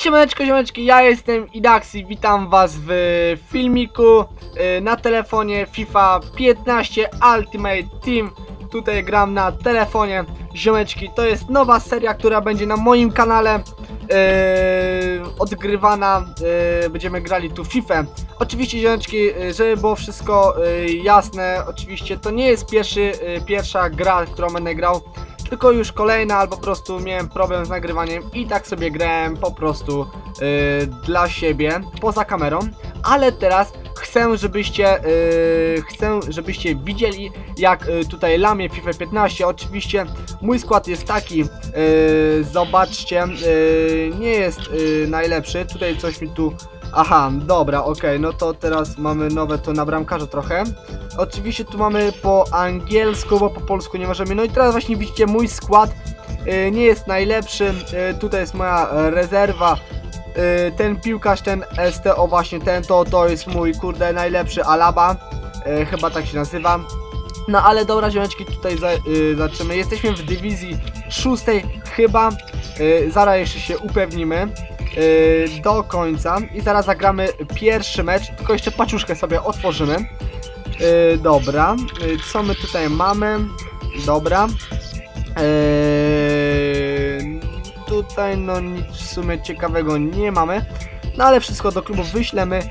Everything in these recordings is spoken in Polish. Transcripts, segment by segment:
Siemaneczko, siemaneczki, ja jestem Idaxi, witam was w filmiku y, na telefonie FIFA 15 Ultimate Team. Tutaj gram na telefonie, ziomeczki, to jest nowa seria, która będzie na moim kanale y, odgrywana, y, będziemy grali tu FIFA. Oczywiście ziomeczki, y, żeby było wszystko y, jasne, oczywiście to nie jest pierwszy, y, pierwsza gra, którą będę grał tylko już kolejna, albo po prostu miałem problem z nagrywaniem i tak sobie grałem po prostu yy, dla siebie, poza kamerą, ale teraz chcę, żebyście yy, chcę, żebyście widzieli jak yy, tutaj lamię FIFA 15, oczywiście mój skład jest taki, yy, zobaczcie, yy, nie jest yy, najlepszy, tutaj coś mi tu Aha, dobra, okej, no to teraz mamy nowe to na bramkarza trochę. Oczywiście tu mamy po angielsku, bo po polsku nie możemy. No i teraz właśnie widzicie mój skład y, nie jest najlepszy. Y, tutaj jest moja rezerwa. Y, ten piłkarz, ten STO właśnie ten to, to jest mój kurde najlepszy Alaba. Chyba tak się nazywa. No ale dobra ziomeczki, tutaj za, y, zaczynamy. Jesteśmy w dywizji szóstej chyba. Zaraz jeszcze się upewnimy y, do końca i zaraz zagramy pierwszy mecz, tylko jeszcze paczuszkę sobie otworzymy. Y, dobra, y, co my tutaj mamy? Dobra. Y, tutaj no nic w sumie ciekawego nie mamy. No ale wszystko do klubu wyślemy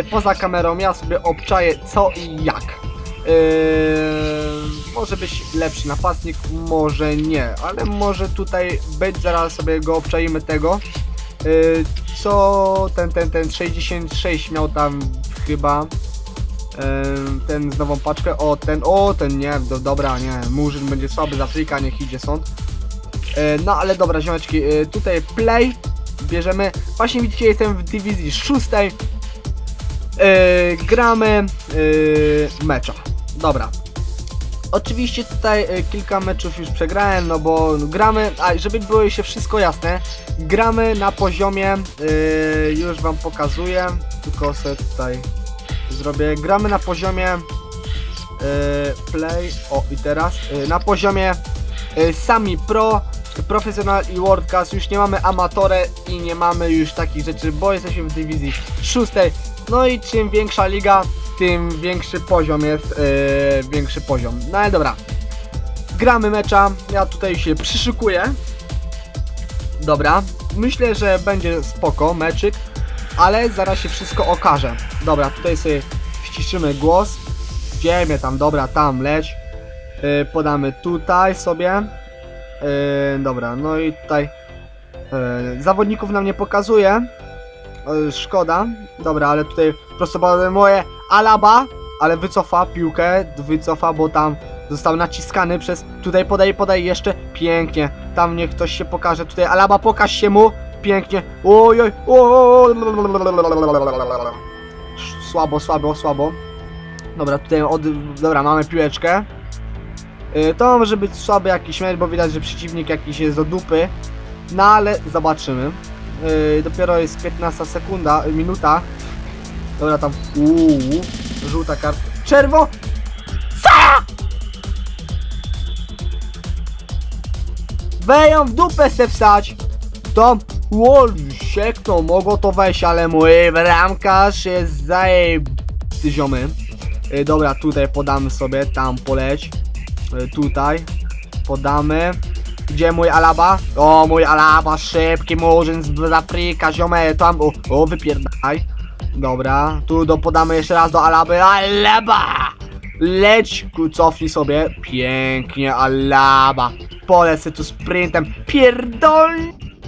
y, poza kamerą. Ja sobie obczaję co i jak. Yy, może być lepszy napastnik, może nie, ale może tutaj być, zaraz sobie go obczaimy tego. Yy, co ten, ten, ten 66 miał tam chyba yy, ten z nową paczkę, o ten, o ten nie, do, dobra, nie, Murzyn będzie słaby z Afryka, niech idzie stąd. Yy, no ale dobra, ziomeczki, tutaj play bierzemy, właśnie widzicie, jestem w dywizji szóstej. Gramy mecza. Dobra. Oczywiście tutaj y, kilka meczów już przegrałem, no bo gramy, a żeby było jeszcze wszystko jasne, gramy na poziomie, y, już wam pokazuję, tylko sobie tutaj zrobię, gramy na poziomie y, play, o i teraz, na poziomie sami pro, profesjonal i world class, już nie mamy amatorę i nie mamy już takich rzeczy, bo jesteśmy w dywizji szóstej, no i czym większa liga, tym większy poziom jest, yy, większy poziom. No ale dobra. Gramy mecza, ja tutaj się przyszykuję. Dobra, myślę, że będzie spoko, meczyk, ale zaraz się wszystko okaże. Dobra, tutaj sobie ściszymy głos. Gdzie mnie tam, dobra, tam leć. Yy, podamy tutaj sobie. Yy, dobra, no i tutaj yy, zawodników nam nie pokazuje. Szkoda. Dobra, ale tutaj prosto moje Alaba, ale wycofa piłkę, wycofa, bo tam został naciskany przez, tutaj podaj, podaj jeszcze, pięknie, tam niech ktoś się pokaże, tutaj Alaba pokaż się mu, pięknie, oj, oj, słabo, słabo, słabo, dobra, tutaj od, dobra, mamy piłeczkę, yy, to może być słaby jakiś mecz, bo widać, że przeciwnik jakiś jest do dupy, no ale zobaczymy, yy, dopiero jest 15 sekunda, minuta, Dobra, tam. Uuu, żółta kartka. Czerwo! Ca! Weją w dupę se wsać! To Wall siekną, mogło to wejść, ale mój bramkarz jest zajebisty ziomy. E, dobra, tutaj podamy sobie, tam poleć. E, tutaj podamy. Gdzie mój Alaba? O, mój Alaba, szybki murzyn z Afryka, ziomy, tam, o, o wypierdaj. Dobra, tu do, podamy jeszcze raz do Alaby. Alaba! Leć, ku- cofnij sobie. Pięknie, Alaba. Polecę tu sprintem. Pierdol...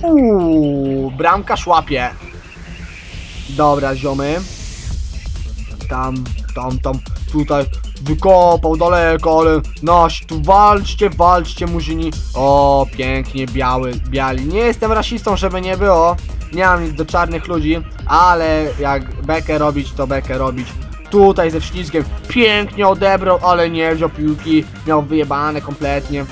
Uuu, bramka szłapie. Dobra, ziomy. Tam, tam, tam, tutaj wykopał daleko, ale noś, tu walczcie, walczcie murzyni. O, pięknie, biały, biali. Nie jestem rasistą, żeby nie było. Nie mam nic do czarnych ludzi, ale jak bekę robić, to bekę robić. Tutaj ze ślizgiem pięknie odebrał, ale nie wziął piłki. Miał wyjebane kompletnie.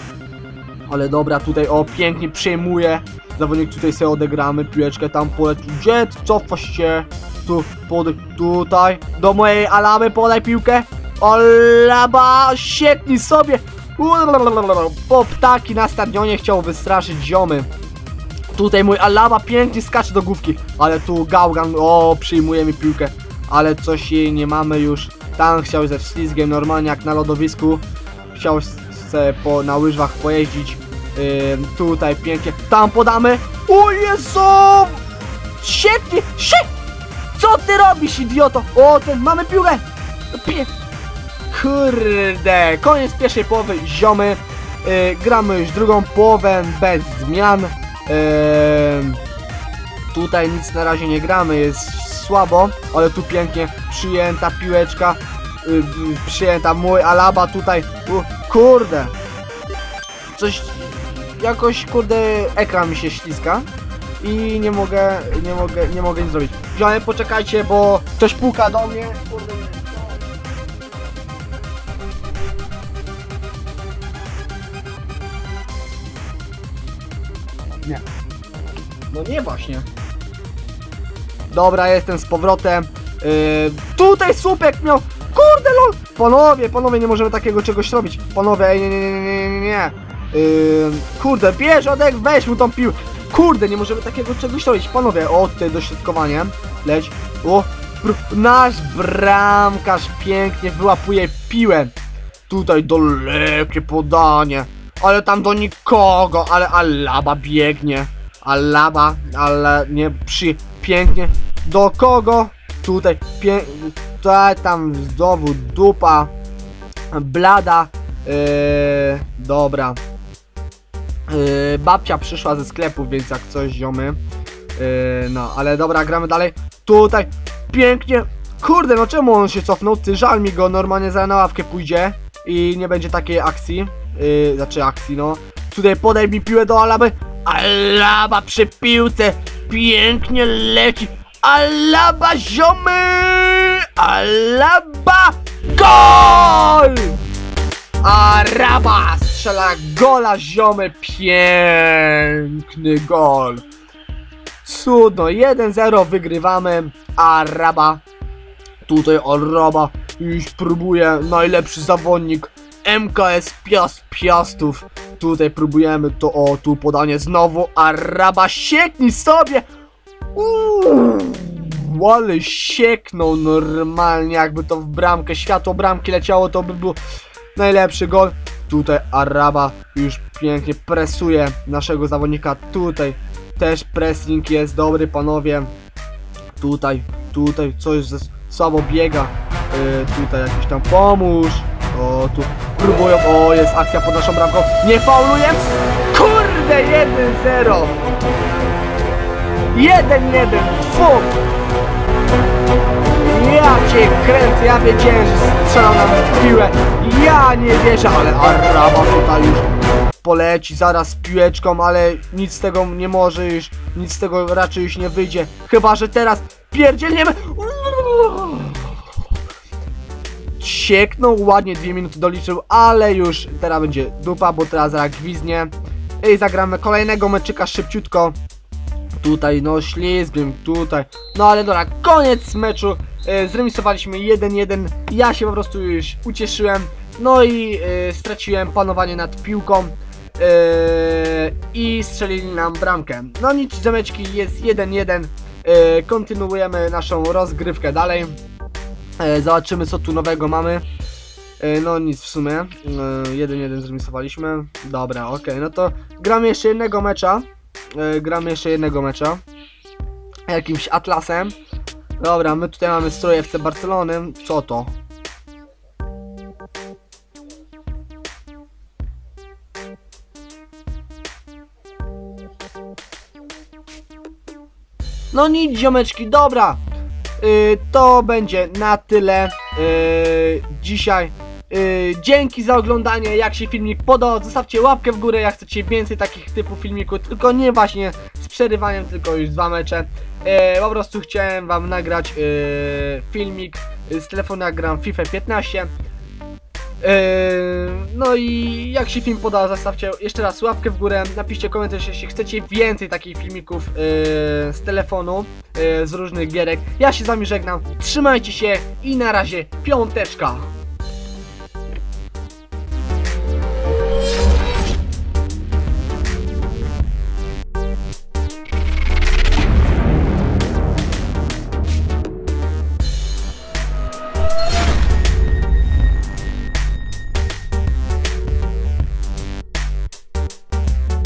Ale dobra, tutaj o, pięknie przejmuje. Zawodnik tutaj sobie odegramy, piłeczkę tam poleci. Gdzie ty cofasz się? Tu, pod, tutaj, do mojej alamy podaj piłkę. Alaba, sieknij sobie. Po ptaki na stadionie chciał wystraszyć ziomy. Tutaj mój Alaba pięknie skacze do główki, ale tu Gaugan, o, przyjmuje mi piłkę, ale coś jej nie mamy już. Tam chciał ze wślizgiem normalnie jak na lodowisku, chciał se po, na łyżwach pojeździć. Ym, tutaj pięknie, tam podamy. O Jezu! Świetnie, świetnie! Co ty robisz, idioto? O, ten, mamy piłkę! Kurde, koniec pierwszej połowy, ziomy. Yy, gramy już drugą połowę bez zmian. Tutaj nic na razie nie gramy, jest słabo, ale tu pięknie przyjęta piłeczka. Yy, przyjęta mój Alaba tutaj. Kurde. Coś jakoś kurde ekran mi się śliska i nie mogę, nie mogę, nie mogę nic zrobić. Ziomy, poczekajcie, bo ktoś puka do mnie. Kurde, nie. No nie właśnie. Dobra, jestem z powrotem. Yy, tutaj słupek miał. Kurde lol! Panowie, panowie, nie możemy takiego czegoś robić. Panowie, ej, nie, nie, nie, nie, nie, nie. Yy, kurde, bierz Odek, weź mu tą piłę. Kurde, nie możemy takiego czegoś robić. Panowie, o, tutaj dośrodkowanie. Leć. O, nasz bramkarz pięknie wyłapuje piłę. Tutaj dalekie podanie. Ale tam do nikogo, ale Alaba biegnie. Alaba, ale nie przy pięknie. Do kogo? Tutaj pie, tutaj tam znowu dupa. Blada. Yy, dobra. Yy, babcia przyszła ze sklepu, więc jak coś ziomy. Yy, no, ale dobra, gramy dalej. Tutaj pięknie. Kurde, no czemu on się cofnął? Ty żal mi go, normalnie za na ławkę pójdzie i nie będzie takiej akcji. Yy, znaczy akcji, no. Tutaj podaj mi piłę do Alaby. Alaba przy piłce pięknie leci. Alaba ziomy! Alaba! Gol! Araba strzela gola ziomy. Piękny gol. Cudno, 1-0 wygrywamy. Araba. Tutaj Araba już próbuje najlepszy zawodnik MKS Piast Piastów. Tutaj próbujemy to, o tu podanie znowu, Araba sieknij sobie! Uuu, ale sieknął normalnie, jakby to w bramkę, światło bramki leciało, to by był najlepszy gol. Tutaj Araba już pięknie presuje naszego zawodnika, tutaj też pressing jest dobry, panowie. Tutaj, tutaj coś ze, słabo biega, tutaj jakiś tam pomóż. O, tu próbują. O, jest akcja pod naszą bramką. Nie fauluję. Kurde, 1-0. 1-1. Fu. Ja cię kręcę, ja wiedziałem, że strzelał nam w piłę. Ja nie wierzę, ale Araba tutaj już poleci zaraz piłeczką, ale nic z tego nie może już, nic z tego raczej już nie wyjdzie. Chyba, że teraz pierdzielniemy. Sieknął, ładnie dwie minuty doliczył, ale już teraz będzie dupa, bo teraz zaraz gwiznie. I zagramy kolejnego meczyka szybciutko. Tutaj no ślizgiem, tutaj. No ale dobra, koniec meczu. E, zremisowaliśmy 1-1. Ja się po prostu już ucieszyłem. No i e, straciłem panowanie nad piłką. E, I strzelili nam bramkę. No nic, zameczki jest 1-1. E, kontynuujemy naszą rozgrywkę dalej. E, zobaczymy co tu nowego mamy. E, no nic w sumie. E, 1-1 zremisowaliśmy. Dobra, okej, no to gramy jeszcze jednego mecza. E, gramy jeszcze jednego mecza. Jakimś Atlasem. Dobra, my tutaj mamy stroje FC Barcelony. Co to? No nic ziomeczki, dobra. Y, to będzie na tyle y, dzisiaj. Y, dzięki za oglądanie, jak się filmik podobał, zostawcie łapkę w górę, jak chcecie więcej takich typów filmików, tylko nie właśnie z przerywaniem, tylko już dwa mecze. Po prostu chciałem wam nagrać filmik z telefonu, gram FIFA 15. Yy, no i jak się film podoba, zostawcie jeszcze raz łapkę w górę, napiszcie komentarz, jeśli chcecie więcej takich filmików yy, z telefonu, yy, z różnych gierek. Ja się z wami żegnam, trzymajcie się i na razie piąteczka!